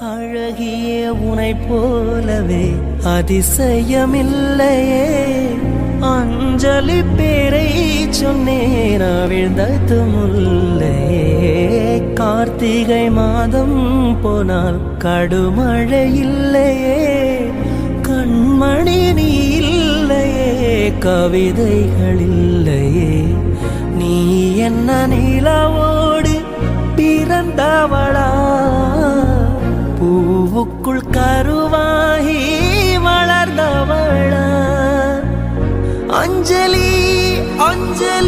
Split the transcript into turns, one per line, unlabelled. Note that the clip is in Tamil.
அழகிய உனை போலவே அதிசயமில்லையே. அஞ்சலி பேரை சொன்னேன் அவிழ்ந்தது முல்லையே கார்த்திகை மாதம் போனால் கடுமழை இல்லையே. கண்மணி நீ இல்லையே கவிதைகள் இல்லையே. நீ என்ன நிலவோடு பிறந்தவளா? பூவுக்குள் கருவாகி வளர்ந்தவள. அஞ்சலி அஞ்சலி.